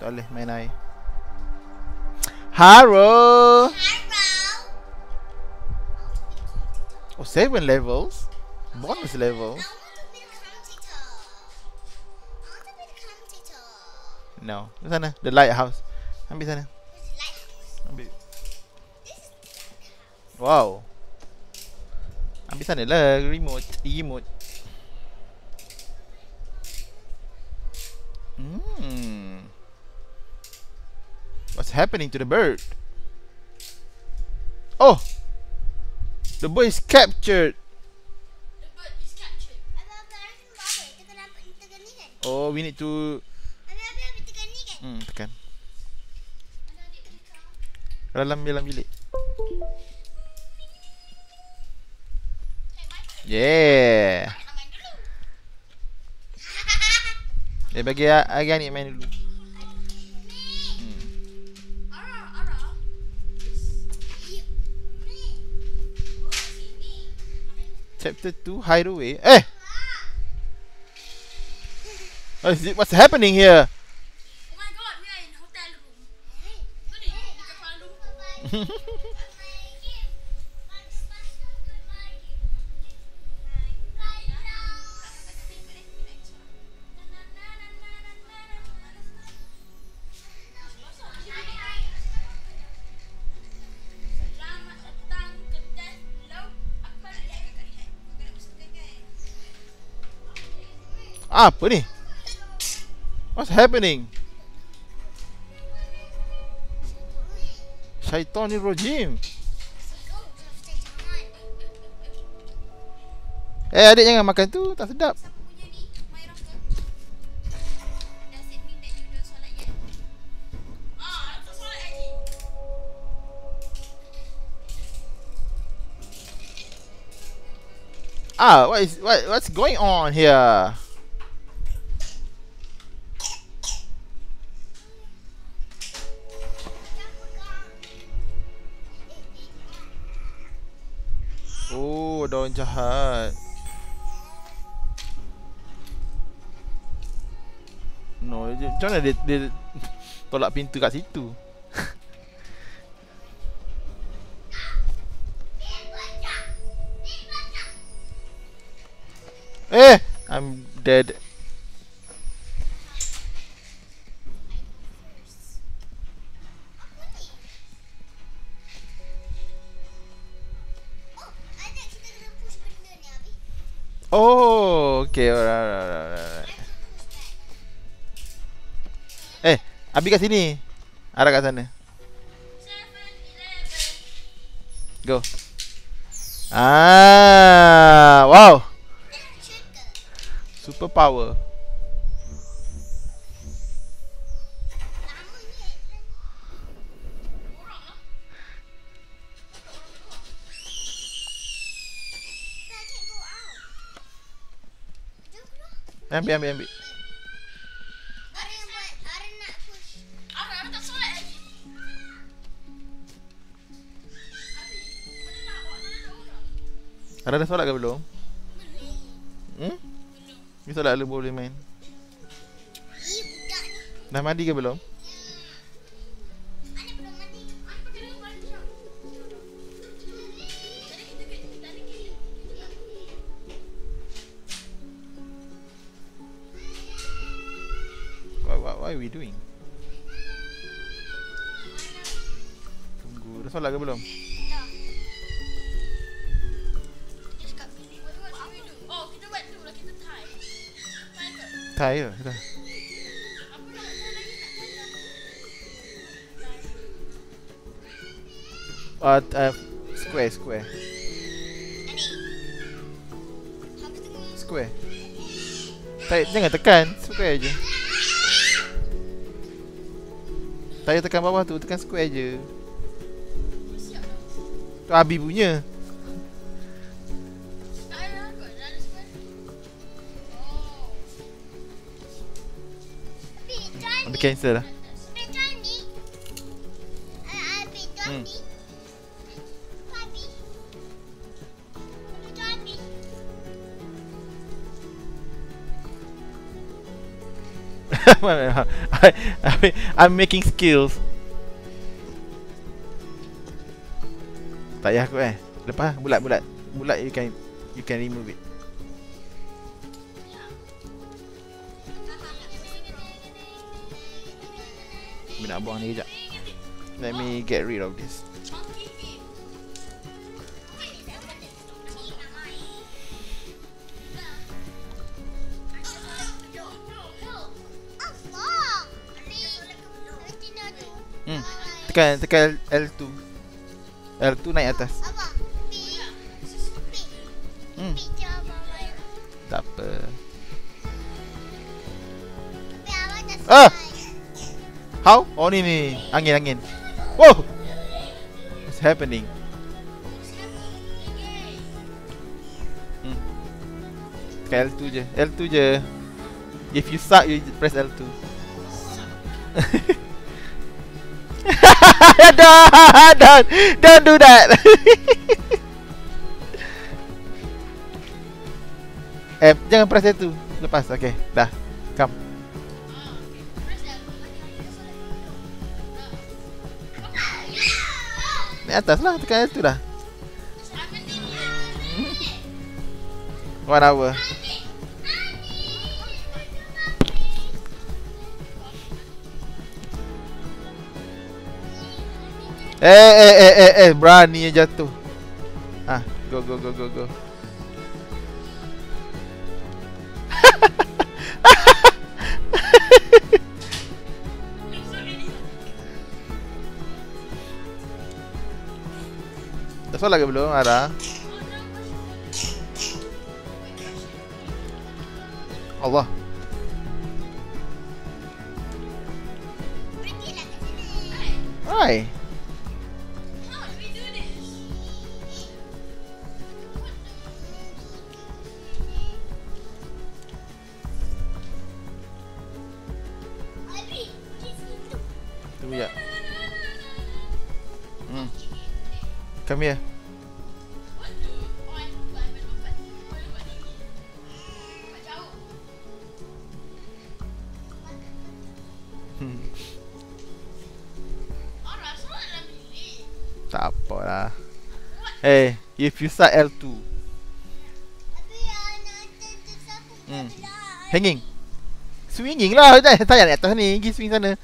Tak boleh main air. Haro. Oh, seven levels. Bonus level. I want to be the commentator. I want to be the commentator. No. Di sana. The lighthouse. Ambil sana. Where's the lighthouse? Ambil. This is the lighthouse. Wow. Ambil sana lah remote. Remote. Hmm. What's happening to the bird? Oh! The boy is captured. The bird is captured. Oh, we need to hmm, tekan. Dalam dalam bilik. Yeah. Eh bagi Ari ni main dulu. Chapter 2 Hideaway. Eh. What is it? What's happening here? Oh my god, we are in hotel room. Apa ni? What's happening? Syaitan ni rojim. Eh adik jangan makan tu, tak sedap. Siapa punya ni? Myra ke? Does it mean that you don't solat yet? Ah, tak solat lagi. Ah, what is what what's going on here? Orang jahat. No, macam mana dia, dia tolak pintu kat situ? Eh, I'm dead. Abi kat sini. Arah kat sana. Go. Ah, wow. Super power. Ambil, ambil, ambil. Ada dah solat ke belum? Hmm? Ni solat lu boleh main. Dah mandi ke belum? Tak, jangan tekan. Square je. Tak payah tekan bawah tu. Tekan square je. Tu Abi punya. Ada cancel lah. I, I, I'm making skills. Tak payah aku eh. Lepas bulat bulat. Bulat you can you can remove it. Aku nak buang ni kejap. Let me get rid of this. Tekan tekan L2. L2 naik atas. Hmm. Tak apa. Ah! How? Oh ni ni. Angin angin. Whoa. What's happening? Hmm. Tekan L2 je. L2 je. If you suck, you press L2. don't, don't, don't do that. eh, jangan press L2. Lepas, okay, dah. Come. Naik atas lah, tekan L2 dah. One hour. Eh eh eh eh eh berani jatuh. Ah, go go go go go. Dah solat ke belum Ara? Allah. Hai. Dalam bilik. Tak apa lah. Eh, if you start L2, Abi, anak tu sapu Hmm. hanging. Swinging lah. Tak tak naik atas ni. Pergi swing sana.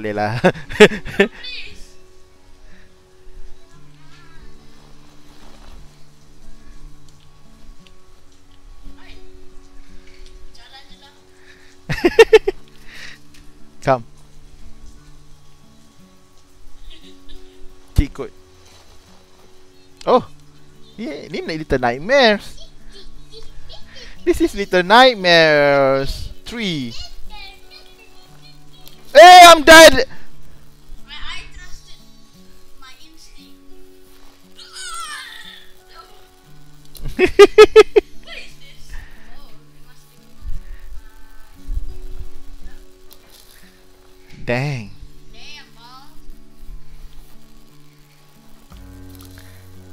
Boleh lah. Come. Code. Oh. Ni ni Little Nightmares. This is Little Nightmares 3. Must dead! Dang. Ball.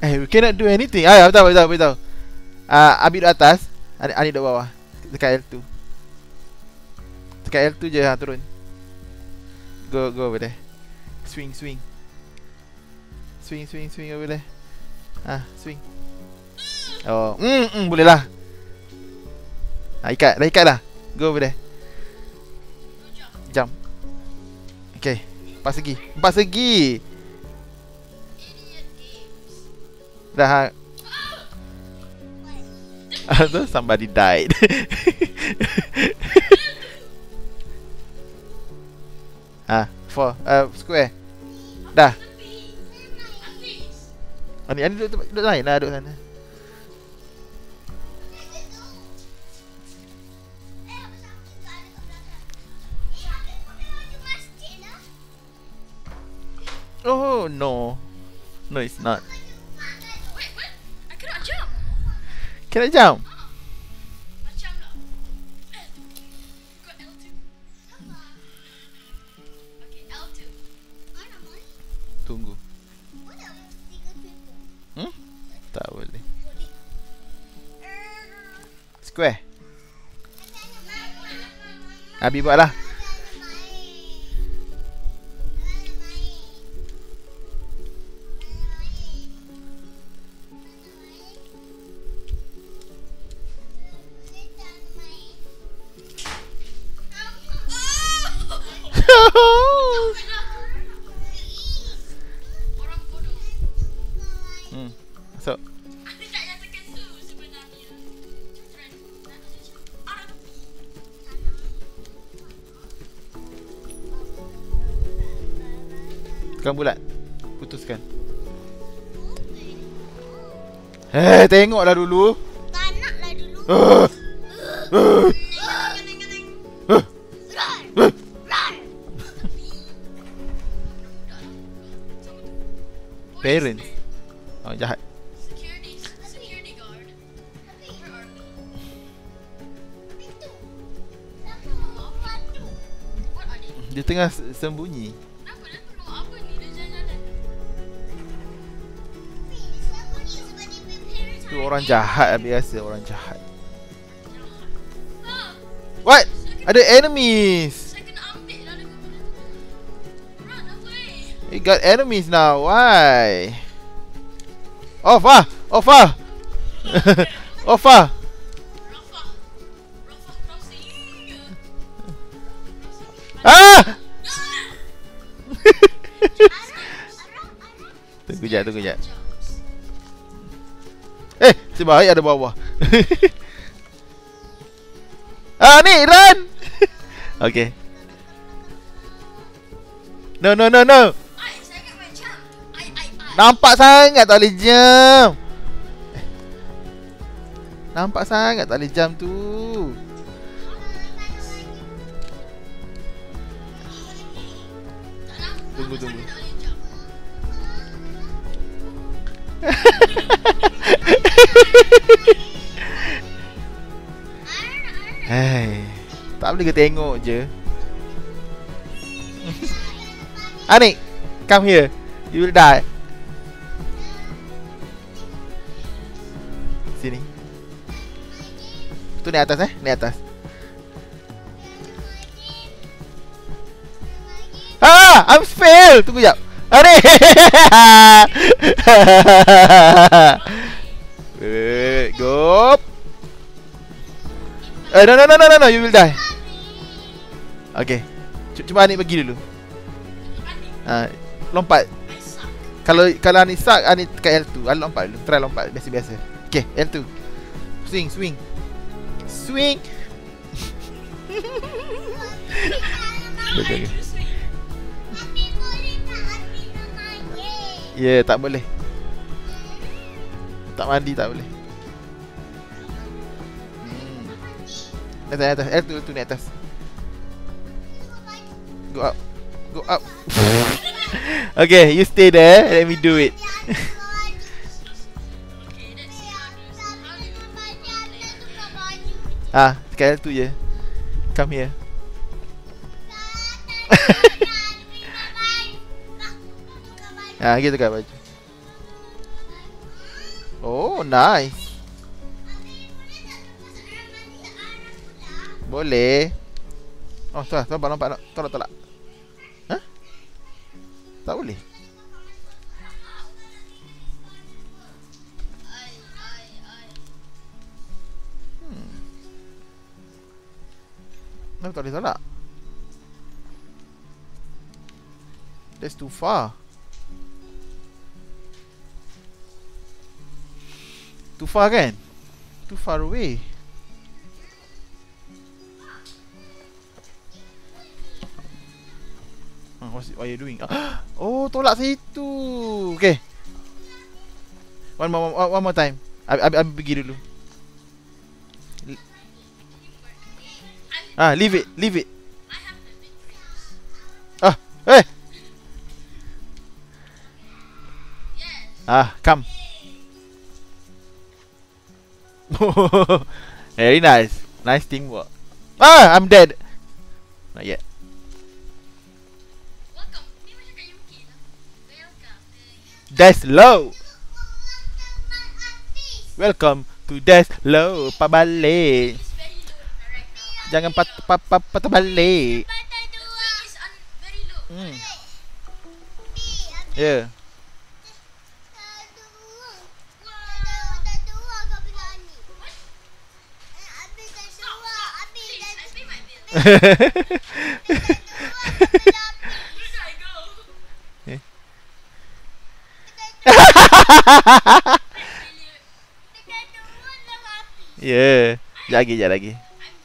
Eh, we cannot do anything. Ah, betul, betul, betul. Ah, Abi duduk atas. Ani, Ani duduk bawah. Dekat L2. Dekat L2 je, turun. Go, go over there. Swing, swing. Swing, swing, swing over there. Ah, swing. Oh, mm, mm, boleh lah. Ah, ikat, dah ikat dah. Go over there. Jump. Okay. Empat segi. Empat segi. Dah. ha. Tu somebody died. ah, four. Uh, square. Dah. Ani, Ani duduk, duduk lain lah, duduk sana. Oh, no. No, it's not. Wait, what? I cannot jump. Can I jump? Tak boleh. Square. Abi buatlah. Tengoklah dulu. Tak nak lah dulu. Uh, uh, uh. Run! Run! Parents. Oh, jahat. Security, security guard. Jahat lah biasa orang jahat. Ah, What? Ada enemies. lah. We got enemies now. Why? Off ah. Off ah. Off ah. Rafa. Rafa crossing. Ah! tunggu jap, tunggu jap. Eh, si baik ada bawah. ah, ni run. okay. No, no, no, no. Nampak sangat tak boleh jam. Nampak sangat tak boleh jam tu. Tunggu, tunggu. boleh ke tengok je. Anik, come here. You will die. Sini. Tu ni atas eh, ni atas. Ah, I'm fail. Tunggu jap. Anik. Wait, go. Eh, no, no, no, no, no, you will die. Okay. C- Cuma Anik pergi dulu. Ah, lompat. Kalau kalau Anik suck, Anik tekan L2. Anik lompat dulu. Try lompat biasa-biasa. Okay, L2. Swing, swing. Swing. Okay, okay. Ya, yeah, tak boleh. Tak mandi tak boleh. Hmm. Atas, atas. L2 tu ni atas. Go up. Go up. okay, you stay there. Let me do it. Ah, tekan L2 je. Come here. Ah, gitu kan baju. Oh, nice. Boleh. Oh, tu lah. Nampak. nampak. Tolak, tolak. Tak boleh. Hmm. Kenapa tak? That's too far. Too far kan? Too far away. What are you doing? Oh, tolak situ. Okay. One more, one, more time. Abi, abi, abi pergi dulu. Ah, leave it, leave it. Ah, eh. Ah, come. Very nice. Nice teamwork. Ah, I'm dead. Not yet. That's low. Welcome To death low Pabalik now. Jangan pat, pat, pat, patah balik un, very low.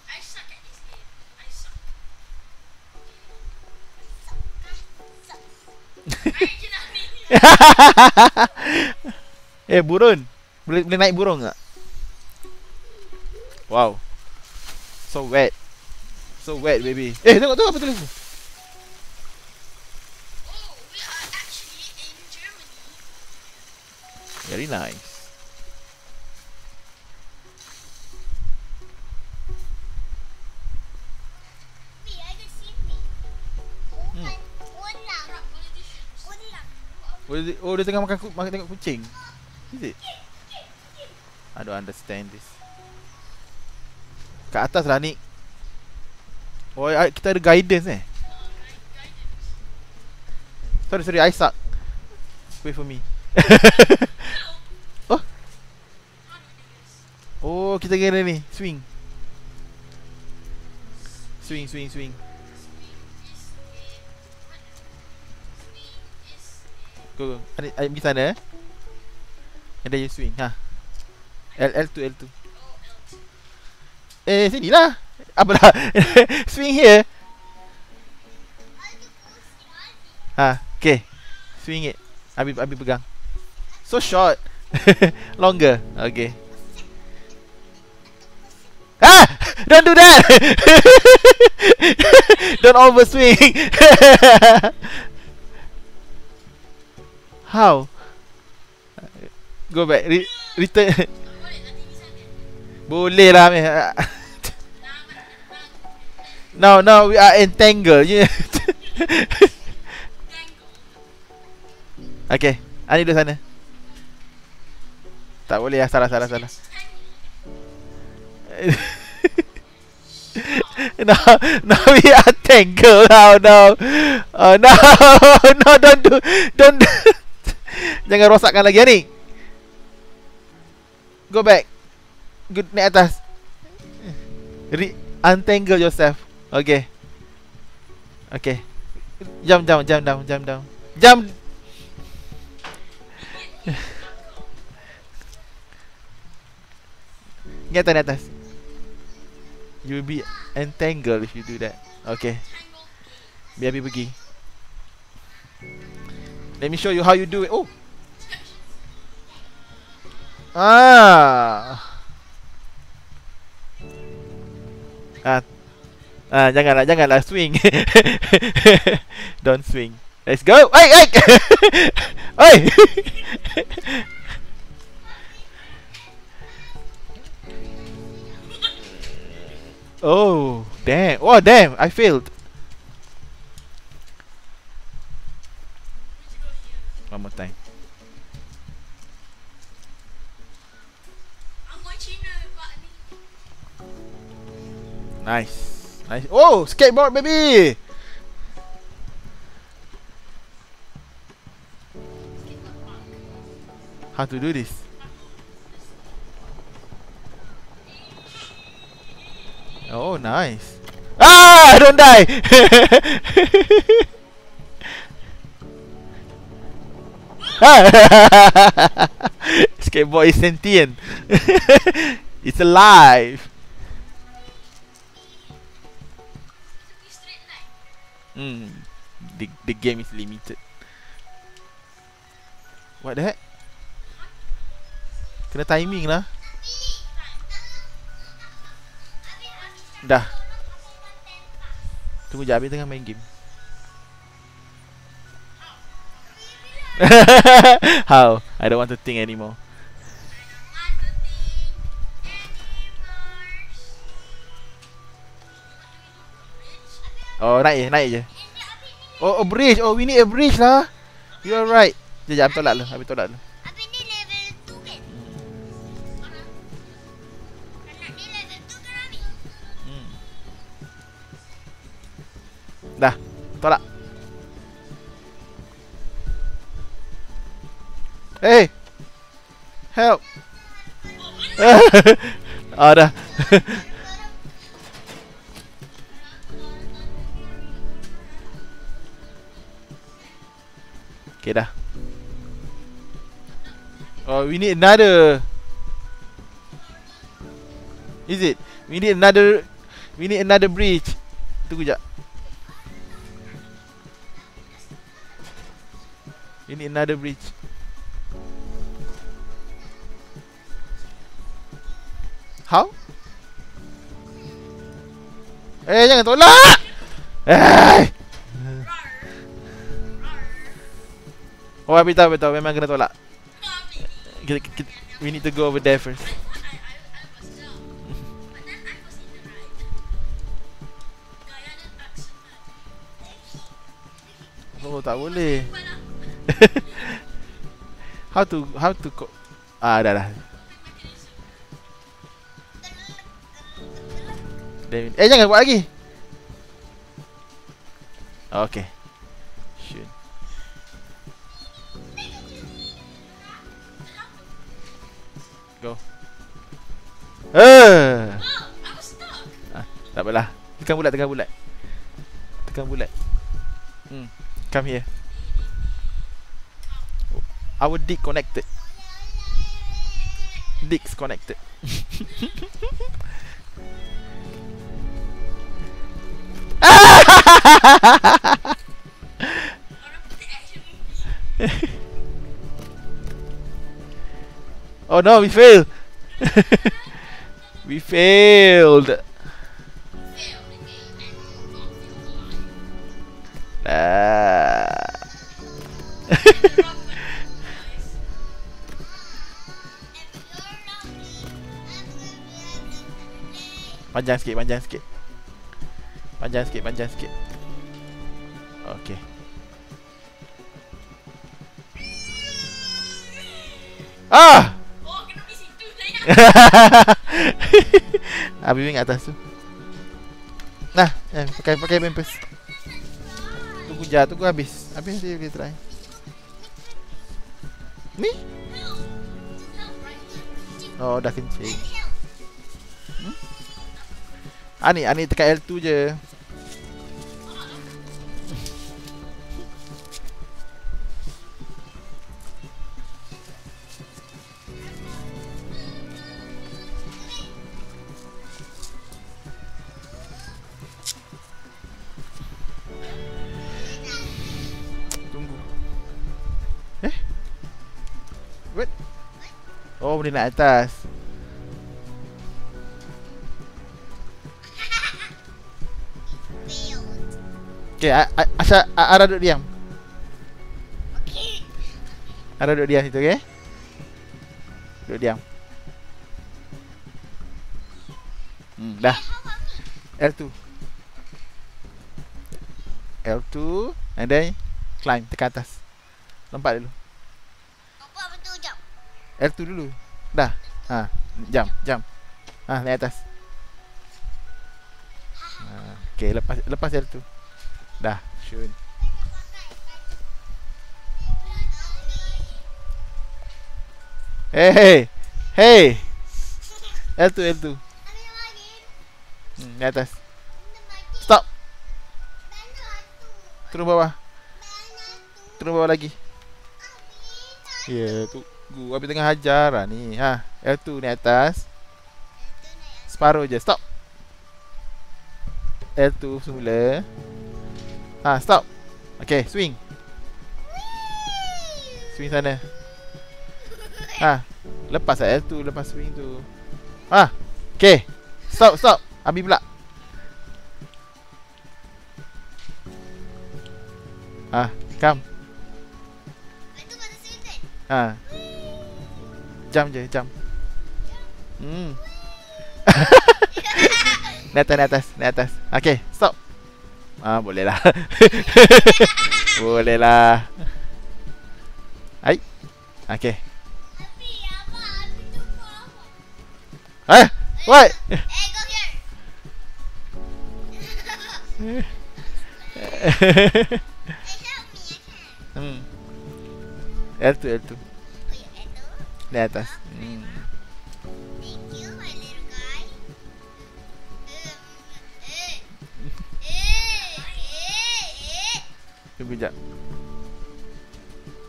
I suck. I cannot be. Eh burun Boleh boleh naik burung tak? Wow So wet So wet baby Eh tengok tu apa tulis tu Oh, we are actually in Germany. Very nice. Hmm. Oh dia, oh, dia tengah makan, ku- makan tengok kucing? Is it? I don't understand this. Kat atas lah ni Oh I- kita ada guidance eh? Sorry sorry I suck Wait for me Oh kita kena ni. Swing. Swing swing swing. Go go. Ada ada pergi sana eh? Then you swing ha. L L2 L2 oh L2. Eh sini lah. Apa dah? Swing here. Ada. Ha Okay. Swing it. Abi Abi pegang. So short. Longer. Okay Don't do that! Don't overswing! How? Go back. Re- return. Boleh di lah. meh. Now, now we are entangled. Yeah. Okay. Ani duduk sana. Tak boleh lah. Salah, salah, salah. no, no, we are tangled now. No, oh, no, no, don't do, don't. Do. Jangan rosakkan lagi ni. Go back. Good naik atas. Re untangle yourself. Okay. Okay. Jump down, jump down, jump down. Jump. Ni atas, ni atas. You will be entangled if you do that. Okay. Biar Abi pergi. Let me show you how you do it. Oh. Ah. Ah. Ah, janganlah, janganlah swing. Don't swing. Let's go. Hey, hey. Oi. oh, damn. Oh, damn. I failed. One more time. I'm going China Pak ni. Nice. Nice. Oh, skateboard baby. How to do this? Oh, nice. Ah, don't die. Skateboard is sentient. it's alive. Hmm. The the game is limited. What the heck? Kena timing lah. Dah. Tunggu jap, Abi tengah main game. How? I don't want to think anymore. Oh, naik je, naik je. Oh, a bridge. Oh, we need a bridge lah. You are right. Sekejap, Abi tolak lu. Abi tolak lu. Tolak. Hey. Help. ah dah. okay dah. Oh, we need another. Is it? We need another. We need another bridge. Tunggu jap. Need another bridge. How? Eh, jangan tolak! Eh! Oh, habis tahu. Memang kena tolak. Kita, kita, we need to go over there first. Oh, tak boleh. How to how to co- Ah, dah dah. Damn it. Eh, jangan buat lagi. Okay. Shoot. Go. Eh. Ah, tak apalah. Tekan bulat, tekan bulat. Tekan bulat. Hmm. Come here. Our dick connected. Dicks connected. oh no, we failed. we failed. Panjang sikit, panjang sikit. Panjang sikit, panjang sikit. Okay. Ah! Oh, kena pergi situ saya. Habis kat atas tu. Nah, eh, pakai pakai pampers. Tunggu je, tunggu habis. Habis nanti kita try. Ni? Oh, dah kencing. Ah ni, ah ni tekan L2 je. Tunggu. Eh? Oh, boleh naik atas. Okay, A- A- Asha, A- Ara duduk diam. Ara duduk diam situ, okay? Duduk diam. Hmm, dah. L2. L2 and then climb tekan atas. Lompat dulu. Apa betul jap? L2 dulu. Dah. Ha, jam, jam. Ha, naik atas. Ha, okay, lepas lepas L2. Dah, shoot. Hey, hey. Hey. L2, L2. Ambil lagi. Hmm, naik atas. Stop. Turun bawah. Turun bawah lagi. Ya, yeah, tu. Gua habis tengah hajar lah ni. Ha, L2 naik atas. Separuh je. Stop. L2 semula. Ha, stop. Okay, swing. Swing sana. Ha, lepas lah L2 lepas swing tu. Ha, okay. Stop, stop. Ambil pula. Ha, come. Ha. Jam je, jam. Hmm. naik atas, naik atas, naik atas. Okay, stop. Ah, boleh lah. boleh lah. Hai. Apa? Eh, what? Eh, go here. Hey, hmm. L2 L2 Oh, ya, itu. Di atas hmm. Tunggu jap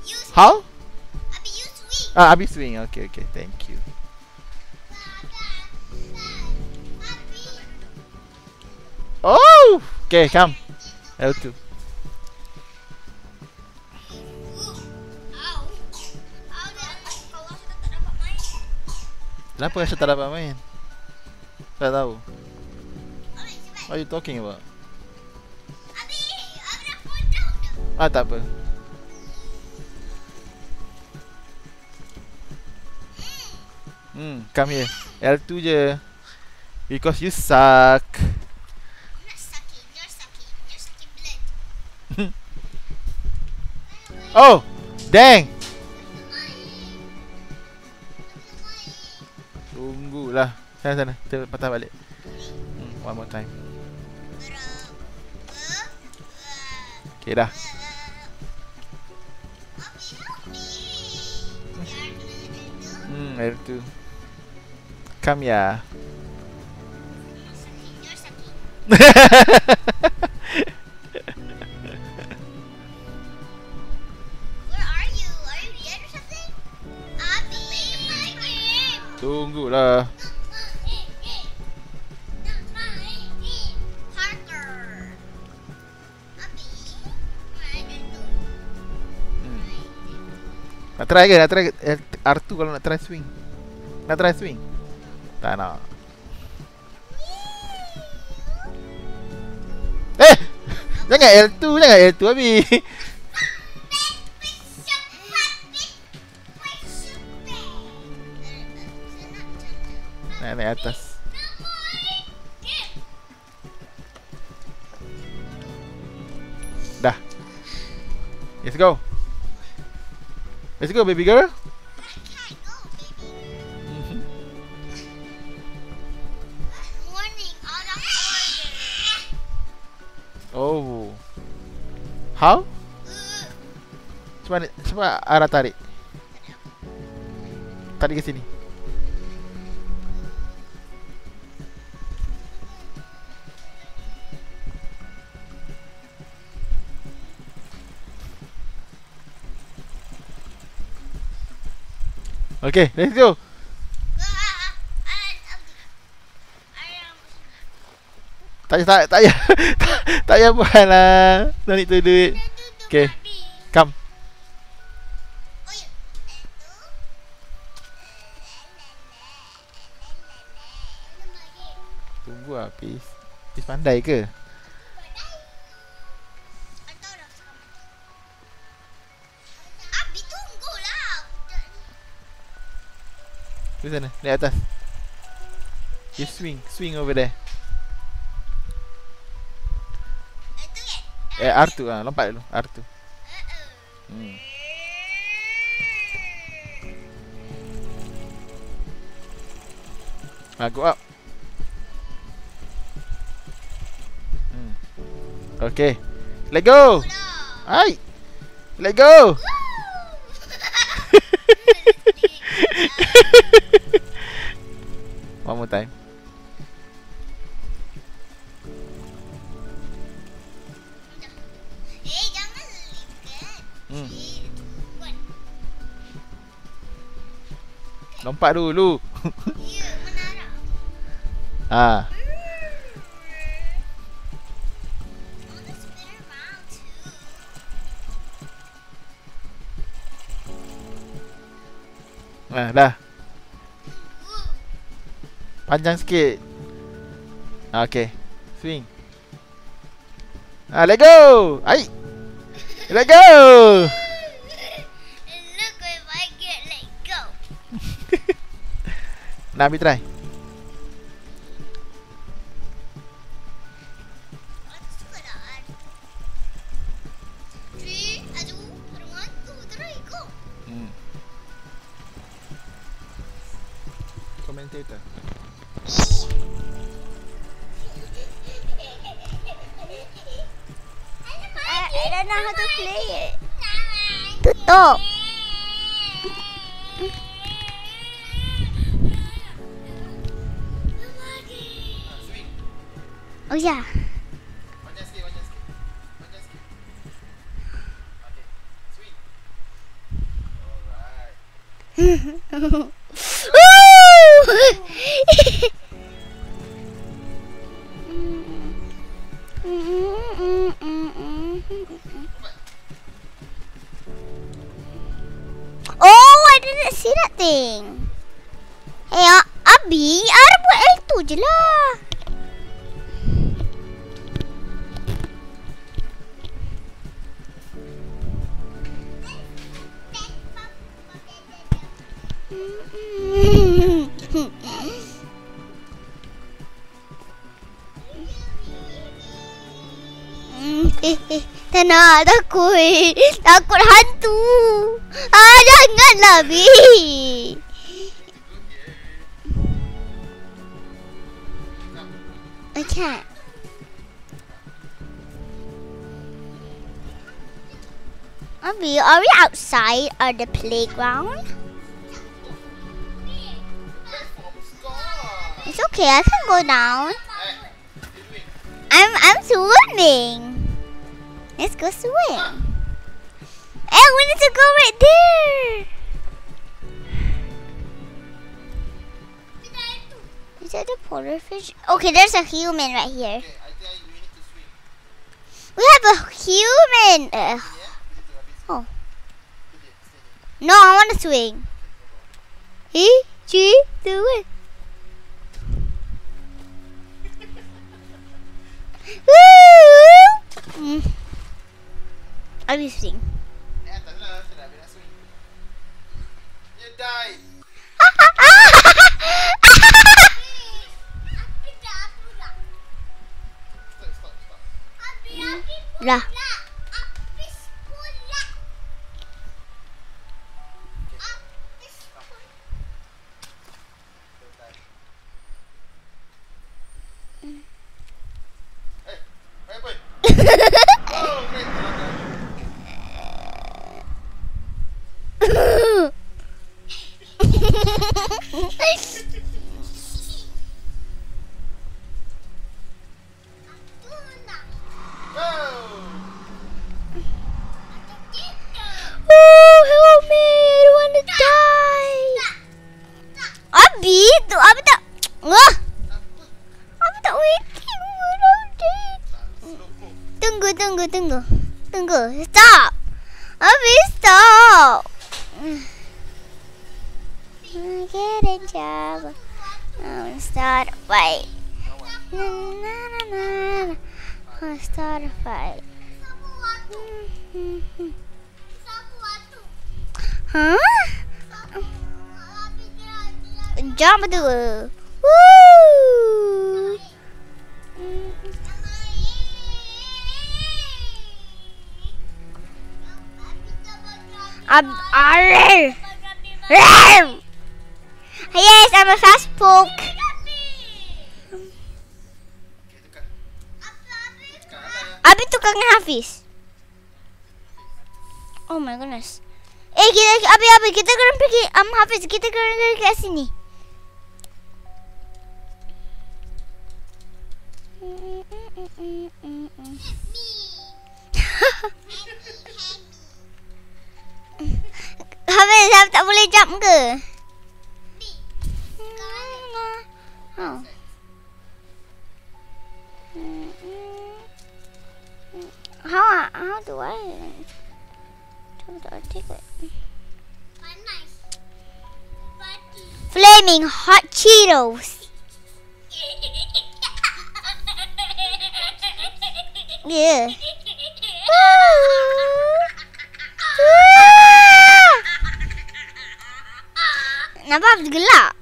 You swing. How? Abi, you swing. Ah, habis swing Okay okay Thank you Abi. Oh Okay come L2 Ooh. Ow. Ow, dah. Kau rasa tak dapat main. Kenapa rasa tak dapat main? Tak tahu Alright, cepat. What are you talking about? Ah tak apa Hmm, come here. L2 je. Because you suck. I'm not sucking. You're sucking. You're sucking blood. Oh, dang. Tunggulah. Sana sana. Kita patah balik. Hmm, one more time. Okay dah. Hmm, L2. Come ya. You're try ke? Nak try? L- R2 kalau nak try swing. Nak try swing? Tak nak. Eh! Jangan L2, jangan L2 habis. Naik naik atas. Dah. Let's go. Let's go baby girl. Oh. How? Cuba ni, cuba arah tarik. Tarik ke sini. Okay, let's go. Tak payah, tak, payah. tak payah buat lah. No need to do it. Okay. Come. Tunggu lah, Peace. Peace pandai ke? Di sana, di atas. You swing, swing over there. Eh, R2 ah, lompat dulu. R2. Uh-oh. Hmm. Ah, go up. Hmm. Okay. Let go. Hai. Let go. More time. Eh. Hmm. Lompat dulu. Ya, ah. I want to spin around too. Ah, dah. Panjang sikit. Okay. Swing. Ah, let go. Ai. Let go. Look if I get let go. Nak ambil try. Eh, takut. Takut hantu. Ah, janganlah, Bi. I can't. Abi, are we outside or the playground? It's okay, I can go down. I'm I'm swimming. Let's go swim. Hey, we need to go right there. Is that a polar fish? Okay, there's a human right here. Okay, I think we need to swim. We have a human. Uh, Yeah? We need to habis. Oh. Stay there, stay there. no, I want to swing. He, she, do it. Woo! Mm. Swing. You die. Stop, stop, stop. Lah. Don't die. Eh, Woo! Ab arr. Yes, I'm a fast poke. Abi tukang Hafiz. Oh my goodness. Eh kita Abi Abi kita kena pergi um, Hafiz kita kena pergi kat sini. Jump ke? Oh. How how do I do the ticket? Flaming hot Cheetos. Yeah. Nampak Hafiz gelap?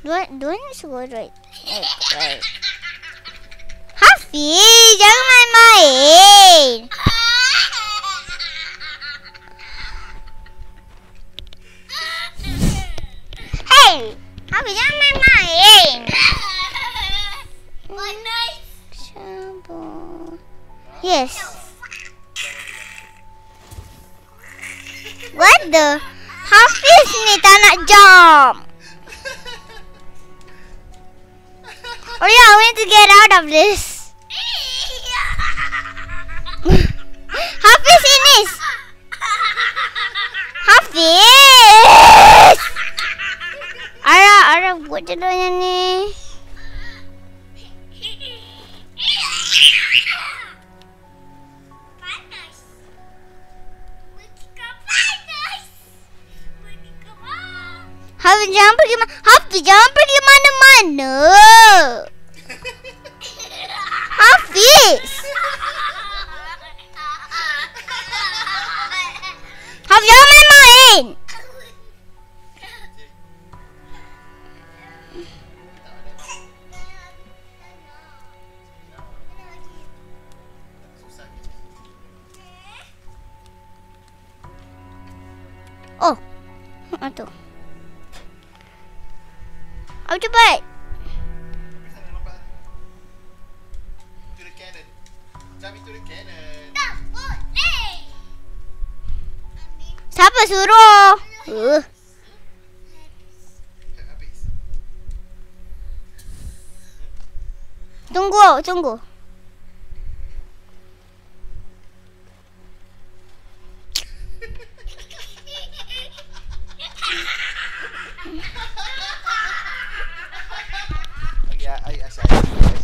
Do I, do I need to go right? Right, right. Hafiz, jangan main-main. Hey, Hafiz jangan main-main. Shampoo. Yes. What the? Hafiz ni tak nak jump. Oh yeah, we need to get out of this. Hafiz ini. Hafiz. Ara, Ara buat jodohnya ni. Hafiz jangan pergi mana. Hafiz jangan pergi mana-mana. Hafiz. Hafiz jangan main-main. Oh. Ah Tak boleh. Siapa suruh? Uh. Tunggu, tunggu.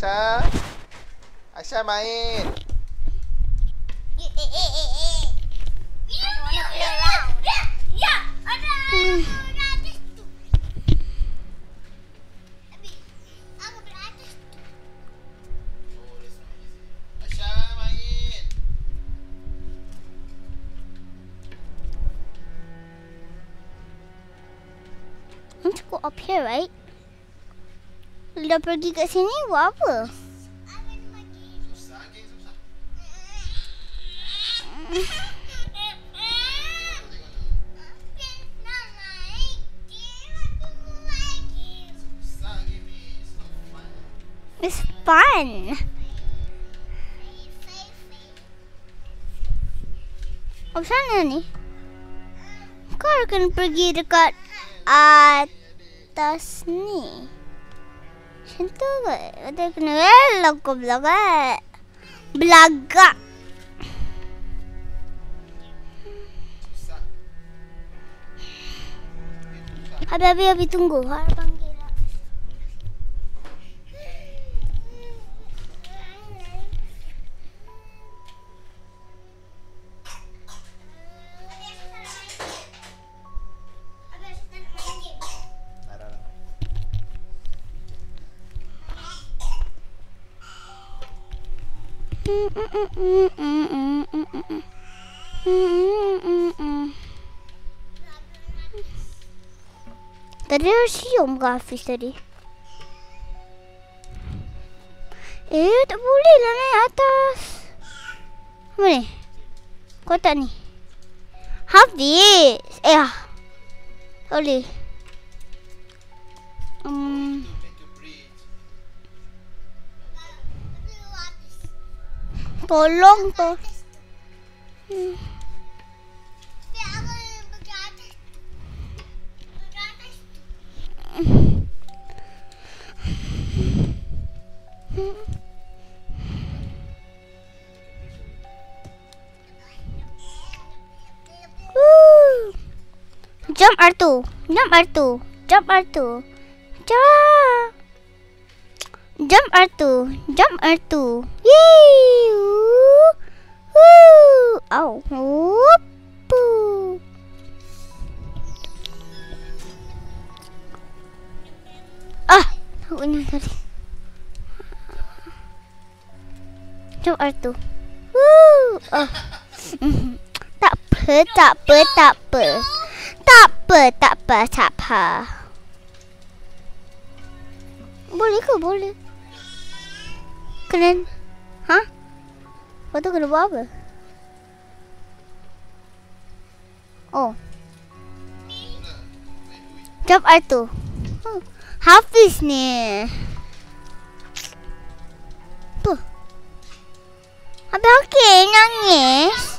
Easy. Aisyah main. Up here, right? Dah pergi kat sini buat apa? It's fun. Fun. Oh, sana ni. Kau akan pergi dekat atas ni. Macam tu ke? Kita kena elok ke belakang. Belagak. Susah. Habis, tunggu. Harap Sium ke Hafiz tadi? Eh, tak boleh lah naik atas. Apa ni? Kotak ni. Hafiz! Eh, ah. Tak boleh. Um, tolong tu. Hmm. Jump R2. Jump R2. Jump R2. Jump. Jump R2. Jump R2. Yee. Woo. Ow. Whoop. Ah, takutnya tadi. Jump R2. Woo. Oh. tak apa, tak apa, tak apa. Tak apa, tak apa, tak apa. Boleh ke? Boleh. Kena... Ha? Lepas tu kena buat apa? Oh. Jump R2. Oh. Hafiz ni. Apa? Abang Hakim nangis.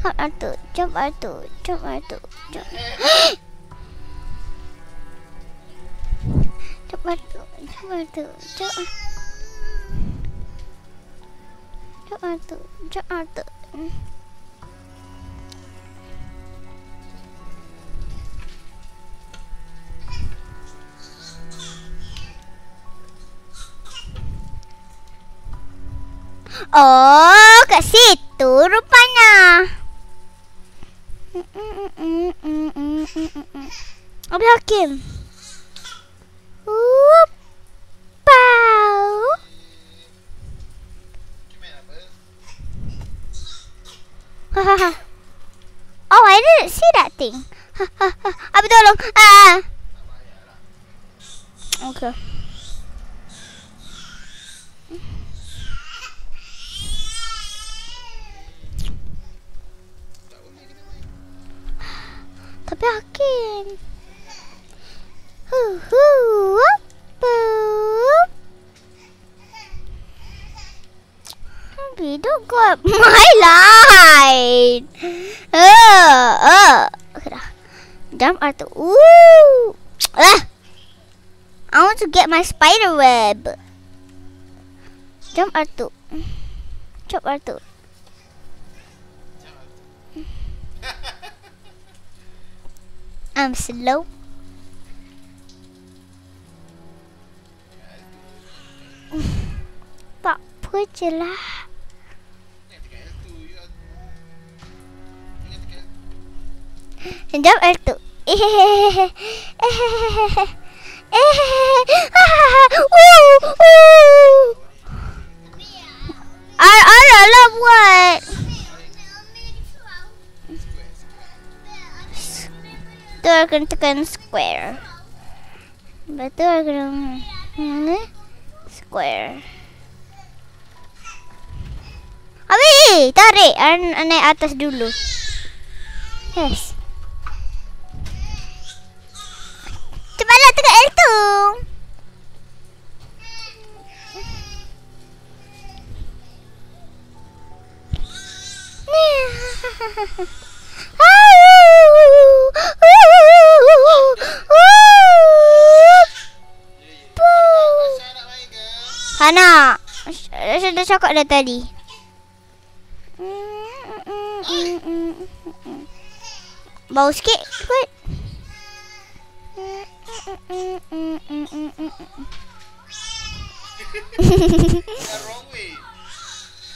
Jump Arthur, jump Arthur, jump Arthur, jump. Jump Arthur, jump Arthur, jump. Jump Arthur, jump Arthur. Oh, kat situ rupanya. Abi Hakim. Whoop. Pow. Hahaha. oh, I didn't see that thing. Abi tolong. Ah. Okay. Tapi Hakim. Hu hu. whoop, boop. Abi, don't go up my line. Uh, uh. Okay dah. Jump Arthur. Ooh. Ah. I want to get my spider web. Jump Arthur. Jump Arthur. I'm slow. Tak apa je lah. Jump Arthur. Ehehehe. Ehehehe. Ehehehe. Woo, woo. Ar Ara lah Tu akan tekan square. Lepas tu akan hmm, square. Abi, tarik. Ar naik atas dulu. Yes. Cepatlah tekan L tu. Hana, saya dah cakap dah tadi. Bau sikit kot.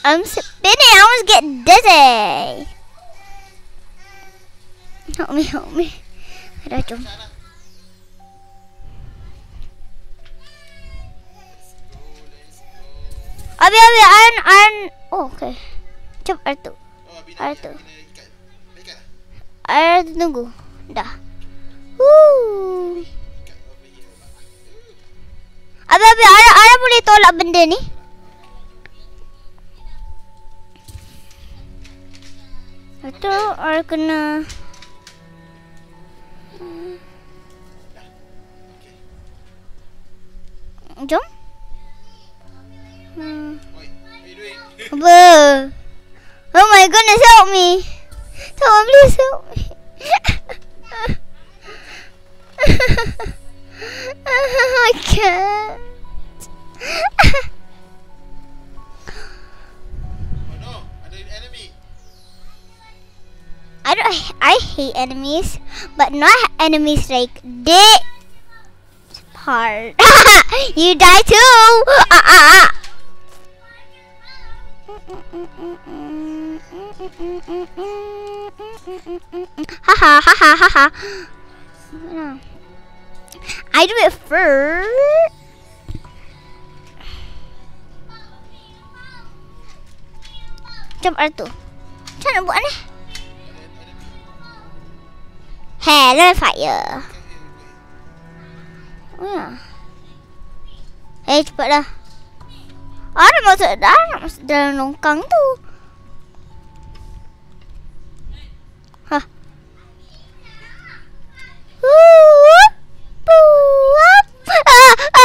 I'm spinning. I almost get dizzy. Help me, help me. Dah jom. Abi, abi, iron, iron. Oh, okay. Jom, Artu. Artu. Artu tunggu. Dah. Woo. Abi, abi, Ara, Ara boleh tolak benda ni? Itu Ara kena. Jom. Hmm. Apa? Oh my goodness, help me. Someone please help me. I can't. I don't. I hate enemies, but not enemies like this part. you die too. Ah, ah, ah. Ha ha ha ha ha ha. I do it first. Jump Artu. Macam mana? Hell fire. Oh ya. Eh cepatlah. Ada masuk dah nak masuk dalam longkang tu. Ha. Wup, wup. Ah, ah.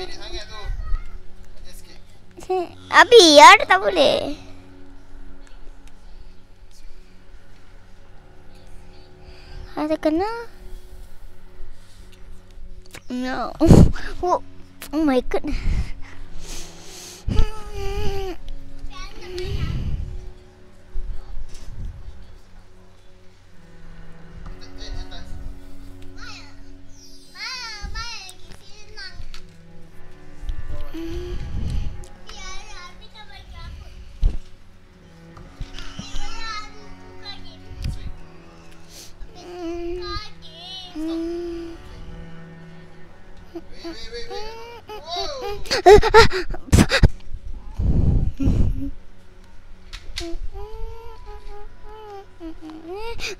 Abi, ada tak boleh. Ada kena? No. Oh, oh my goodness.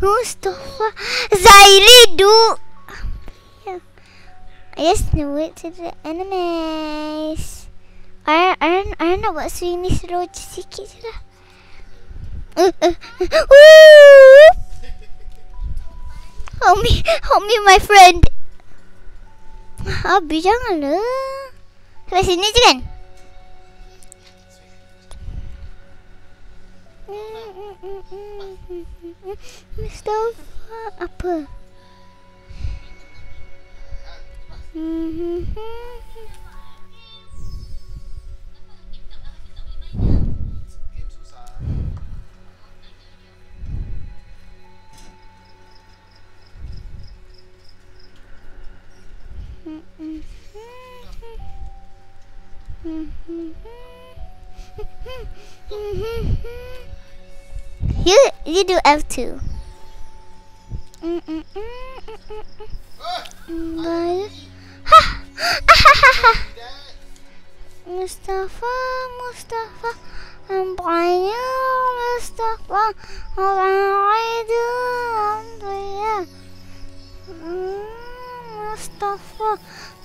Mustafa Zairidu just knew it to the enemies. I don't, I don't know what swim is road to see. Help me Help me my friend. Abi janganlah. Sampai sini je kan? Mustafa apa? You you do F two. Mustafa, Mustafa, I'm buying you, Mustafa. All I do, I'm mm. doing. Mustafa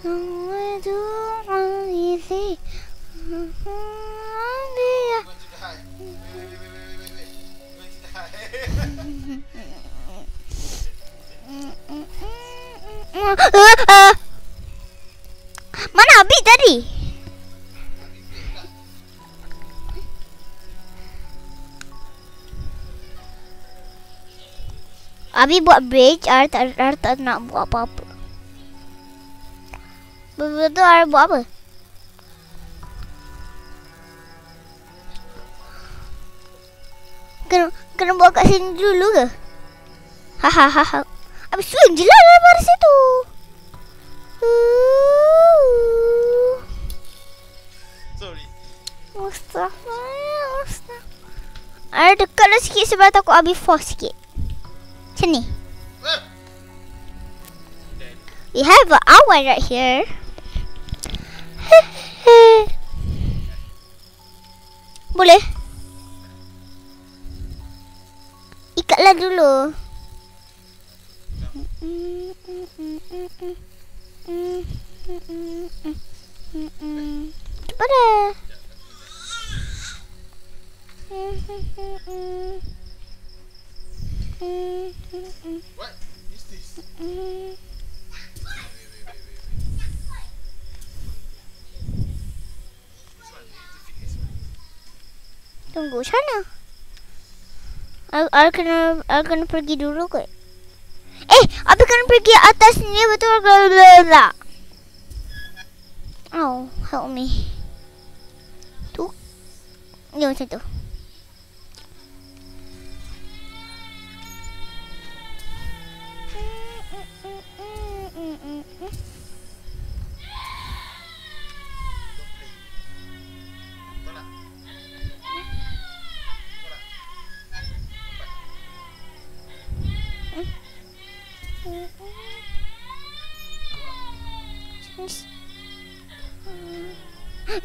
Nuhidu Al-Izi Mana Abi tadi? Abi buat bridge, Art Art tak nak buat apa-apa. Betul-betul Ar buat apa? Kena, kena buat kat sini dulu ke? Hahaha. Habis swing je lah daripada situ. Sorry. Mustafa, Mustafa. Ada dekatlah sikit sebab takut Abi force sikit. Macam ni. Ah. We have an hour right here. Boleh? Ikatlah dulu. Cepat. What is? This one, you need to fix this one. Tunggu sana. Al kena Al kena pergi dulu kot. Eh, Abi kena pergi atas ni betul ke tak? Oh, help me. Tu. Ni macam tu.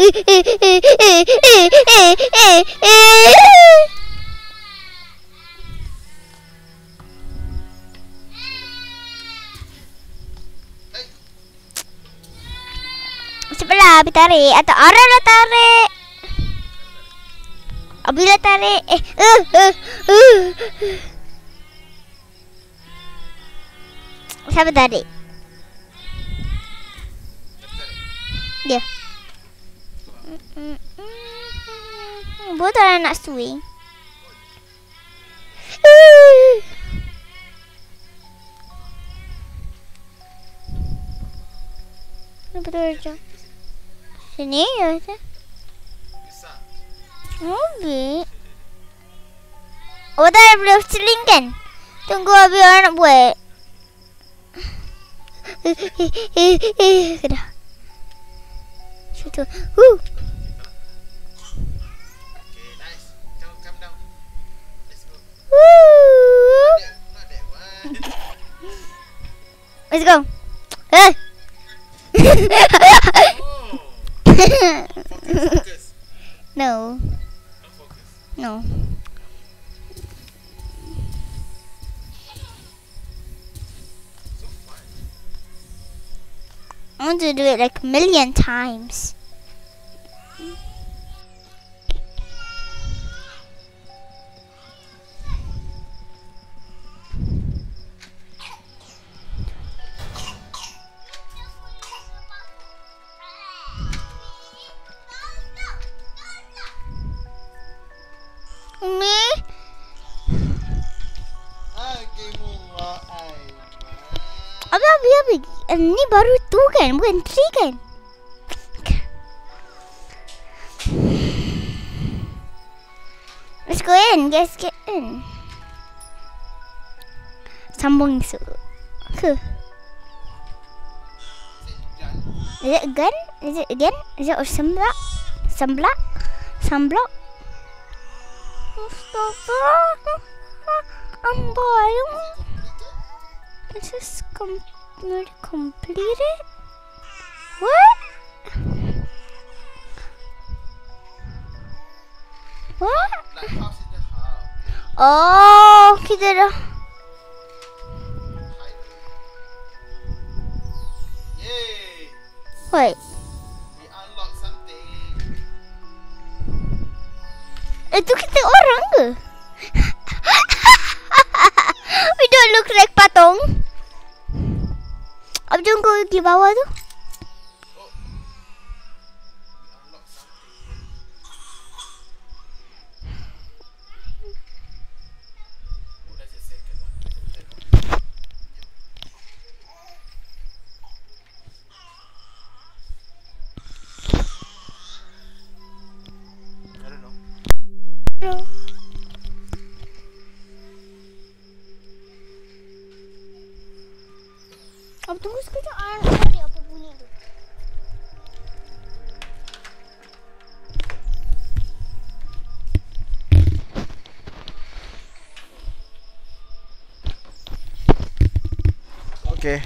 Sebelah Abi tarik Atau Ara lah tarik Abi lah tarik Eh uh, uh, uh. Siapa tarik? Dia Bodoh lah nak swing. Kenapa tu Sini ya. Abi. Oh dah boleh seling kan? Tunggu Abi orang nak buat. Dah. Situ. Huh. Let's go. Oh. Focus. no. No focus. No. I want to do it like a million times. Kan? Bukan three? Let's go in. Let's get in. Sambung su. Is it again? Is it again? Is it or semblak? Semblak? Semblak? Mustafa? I'm buying. Is this com- already completed? What? What? Oh, kita dah. Yay! Wait. We unlock something. Itu kita orang ke? We don't look like patong. Apa jom kau pergi bawah tu? Apa tunggu sekejap. Ah, cari apa bunyi tu. Okay.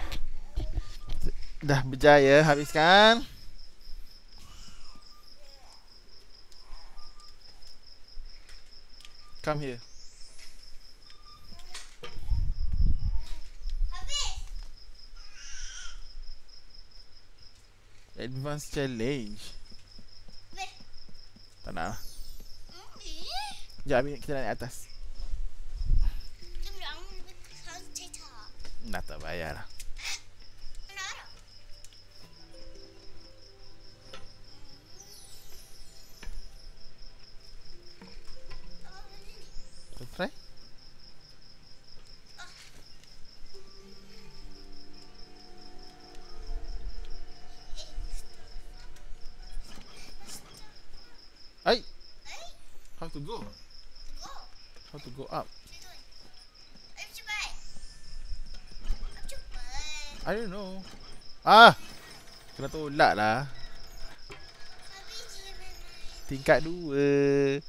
Dah berjaya habiskan. Come here. Advanced challenge. Tak nak lah. Sekejap, Abi, kita naik atas. Dah tak bayar lah. Go up? I don't know. Ah! Kena tolak lah. Tingkat dua.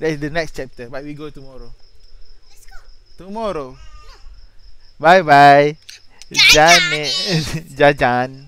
That is the next chapter. But we go tomorrow. Tomorrow. Bye bye. Janet. Jajan.